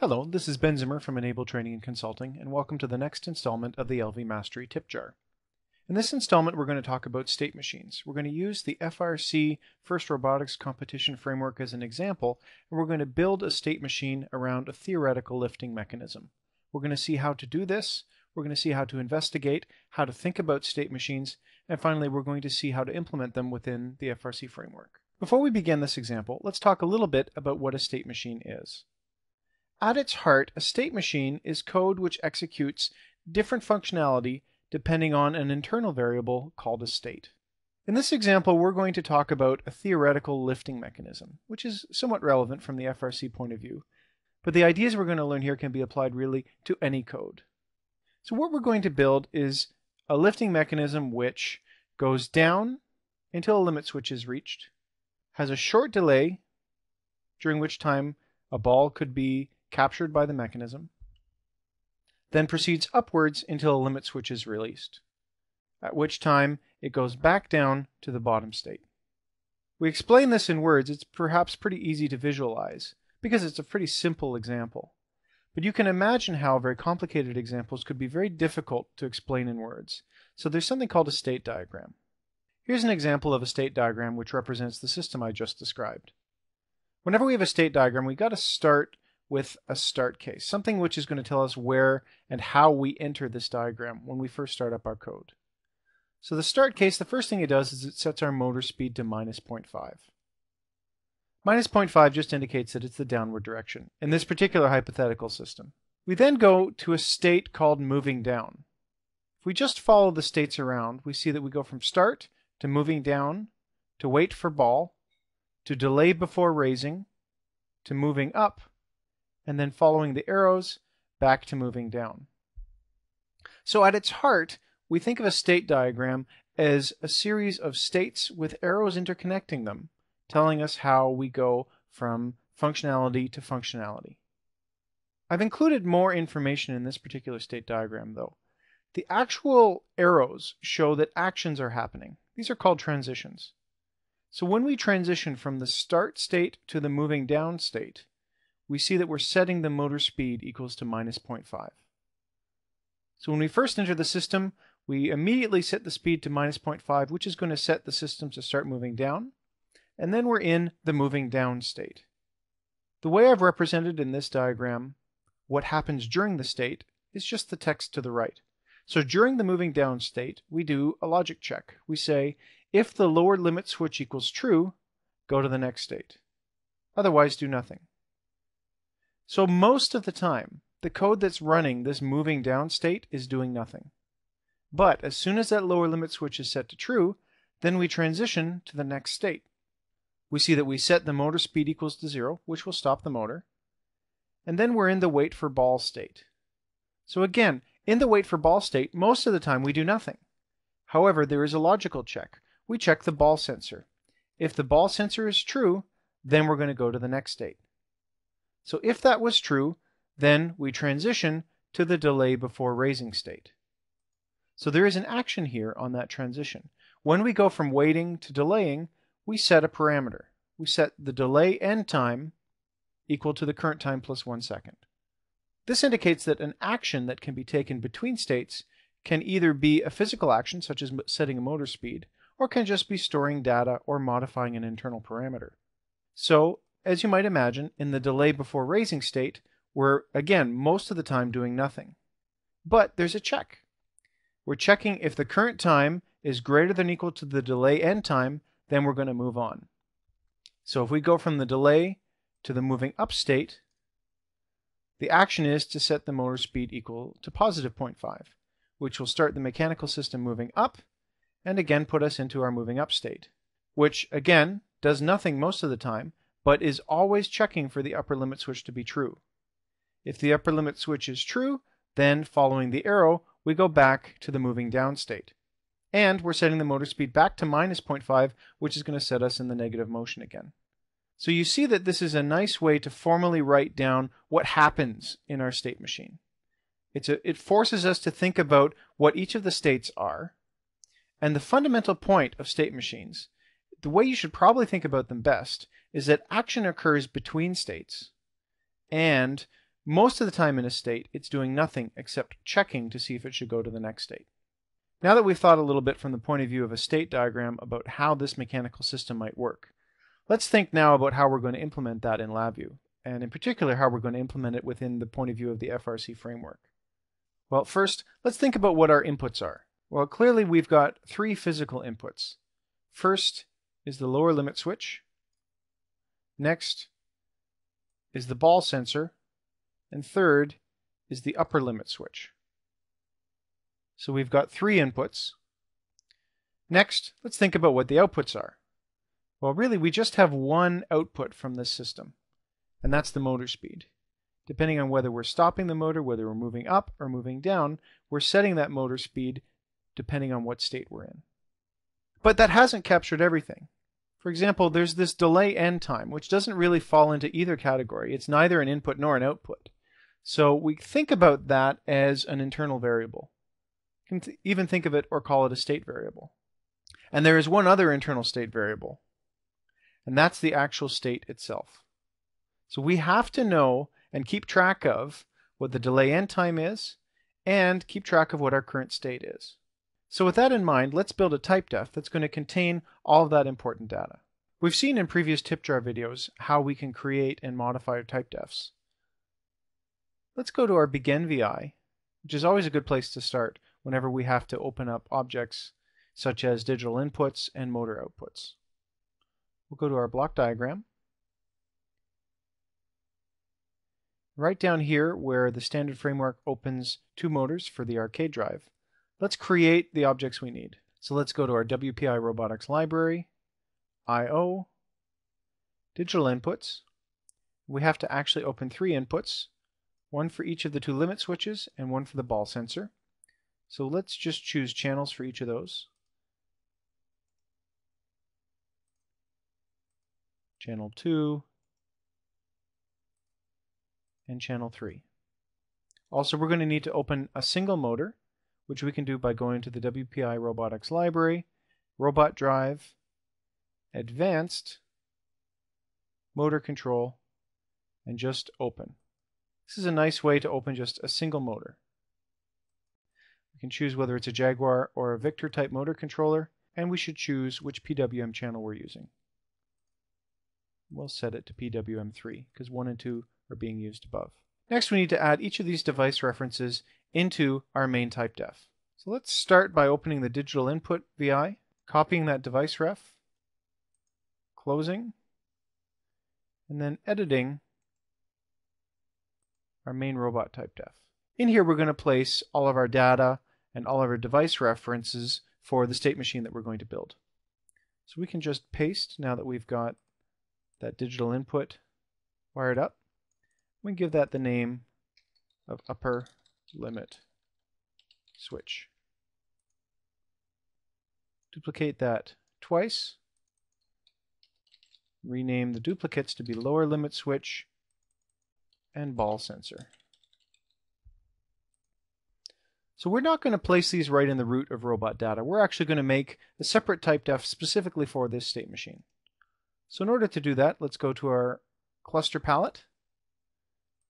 Hello, this is Ben Zimmer from Enable Training and Consulting, and welcome to the next installment of the LV Mastery Tip Jar. In this installment, we're going to talk about state machines. We're going to use the FRC FIRST Robotics Competition Framework as an example, and we're going to build a state machine around a theoretical lifting mechanism. We're going to see how to do this, we're going to see how to investigate, how to think about state machines, and finally, we're going to see how to implement them within the FRC framework. Before we begin this example, let's talk a little bit about what a state machine is. At its heart, a state machine is code which executes different functionality depending on an internal variable called a state. In this example, we're going to talk about a theoretical lifting mechanism, which is somewhat relevant from the FRC point of view. But the ideas we're going to learn here can be applied really to any code. So what we're going to build is a lifting mechanism which goes down until a limit switch is reached, has a short delay during which time a ball could be captured by the mechanism, then proceeds upwards until a limit switch is released, at which time it goes back down to the bottom state. We explain this in words, it's perhaps pretty easy to visualize, because it's a pretty simple example. But you can imagine how very complicated examples could be very difficult to explain in words. So there's something called a state diagram. Here's an example of a state diagram which represents the system I just described. Whenever we have a state diagram, we've got to start with a start case, something which is going to tell us where and how we enter this diagram when we first start up our code. So the start case, the first thing it does is it sets our motor speed to minus 0.5. Minus 0.5 just indicates that it's the downward direction in this particular hypothetical system. We then go to a state called moving down. If we just follow the states around, we see that we go from start to moving down, to wait for ball, to delay before raising, to moving up, and then following the arrows back to moving down. So at its heart, we think of a state diagram as a series of states with arrows interconnecting them, telling us how we go from functionality to functionality. I've included more information in this particular state diagram though. The actual arrows show that actions are happening. These are called transitions. So when we transition from the start state to the moving down state, we see that we're setting the motor speed equals to minus 0.5. So when we first enter the system, we immediately set the speed to minus 0.5, which is going to set the system to start moving down. And then we're in the moving down state. The way I've represented in this diagram what happens during the state is just the text to the right. So during the moving down state, we do a logic check. We say, if the lower limit switch equals true, go to the next state. Otherwise, do nothing. So most of the time, the code that's running this moving down state is doing nothing. But as soon as that lower limit switch is set to true, then we transition to the next state. We see that we set the motor speed equals to zero, which will stop the motor. And then we're in the wait for ball state. So again, in the wait for ball state, most of the time we do nothing. However, there is a logical check. We check the ball sensor. If the ball sensor is true, then we're going to go to the next state. So if that was true, then we transition to the delay before raising state. So there is an action here on that transition. When we go from waiting to delaying, we set a parameter. We set the delay end time equal to the current time plus one second. This indicates that an action that can be taken between states can either be a physical action, such as setting a motor speed, or can just be storing data or modifying an internal parameter. So as you might imagine, in the delay before raising state, we're again most of the time doing nothing. But there's a check. We're checking if the current time is greater than equal to the delay end time, then we're going to move on. So if we go from the delay to the moving up state, the action is to set the motor speed equal to positive 0.5, which will start the mechanical system moving up and again put us into our moving up state, which again does nothing most of the time, but is always checking for the upper limit switch to be true. If the upper limit switch is true, then following the arrow, we go back to the moving down state. And we're setting the motor speed back to minus 0.5, which is going to set us in the negative motion again. So you see that this is a nice way to formally write down what happens in our state machine. A, it forces us to think about what each of the states are. And the fundamental point of state machines, the way you should probably think about them best, is that action occurs between states. And Most of the time in a state, it's doing nothing except checking to see if it should go to the next state. Now that we've thought a little bit from the point of view of a state diagram about how this mechanical system might work, let's think now about how we're going to implement that in LabVIEW, and in particular how we're going to implement it within the point of view of the FRC framework. Well, first, let's think about what our inputs are. Well, clearly we've got three physical inputs. First is the lower limit switch. Next is the ball sensor. And third is the upper limit switch. So we've got three inputs. Next, let's think about what the outputs are. Well, really, we just have one output from this system, and that's the motor speed. Depending on whether we're stopping the motor, whether we're moving up or moving down, we're setting that motor speed depending on what state we're in. But that hasn't captured everything. For example, there's this delay end time, which doesn't really fall into either category. It's neither an input nor an output. So we think about that as an internal variable. You can even think of it or call it a state variable. And there is one other internal state variable, and that's the actual state itself. So we have to know and keep track of what the delay end time is and keep track of what our current state is. So with that in mind, let's build a type def that's going to contain all of that important data. We've seen in previous TipJar videos how we can create and modify our type defs. Let's go to our begin VI, which is always a good place to start whenever we have to open up objects such as digital inputs and motor outputs. We'll go to our block diagram. Right down here where the standard framework opens two motors for the arcade drive, Let's create the objects we need. So let's go to our WPI robotics library, I.O., digital inputs. We have to actually open three inputs, one for each of the two limit switches and one for the ball sensor. So let's just choose channels for each of those. Channel 2 and channel 3. Also, we're going to need to open a single motor which we can do by going to the WPI Robotics Library, Robot Drive, Advanced, Motor Control, and just open. This is a nice way to open just a single motor. We can choose whether it's a Jaguar or a Victor type motor controller, and we should choose which PWM channel we're using. We'll set it to PWM3 because 1 and 2 are being used above. Next, we need to add each of these device references into our main type def. So let's start by opening the digital input VI, copying that device ref, closing, and then editing our main robot type def. In here, we're going to place all of our data and all of our device references for the state machine that we're going to build. So we can just paste now that we've got that digital input wired up. We give that the name of upper limit switch. Duplicate that twice. Rename the duplicates to be lower limit switch and ball sensor. So we're not going to place these right in the root of robot data. We're actually going to make a separate type def specifically for this state machine. So in order to do that, let's go to our cluster palette,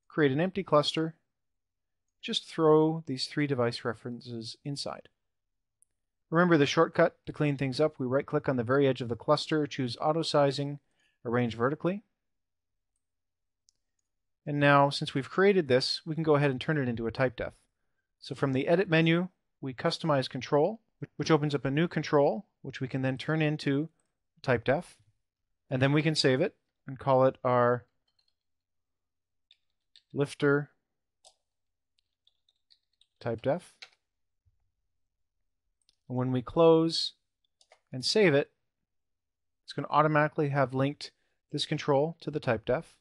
create an empty cluster, just throw these three device references inside. Remember the shortcut to clean things up. We right click on the very edge of the cluster, choose auto sizing, arrange vertically. And now, since we've created this, we can go ahead and turn it into a type def. So from the edit menu, we customize control, which opens up a new control, which we can then turn into type def. And then we can save it and call it our lifter type def. And when we close and save it, it's going to automatically have linked this control to the type def.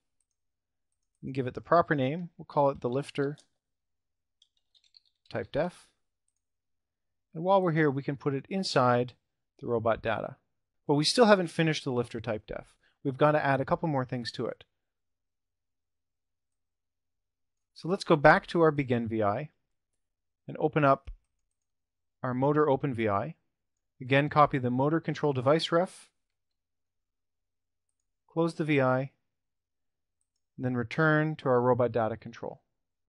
And give it the proper name. We'll call it the lifter type def. And while we're here, we can put it inside the robot data. But we still haven't finished the lifter type def. We've got to add a couple more things to it. So let's go back to our begin VI and open up our motor open VI. Again, copy the motor control device ref, close the VI, and then return to our robot data control.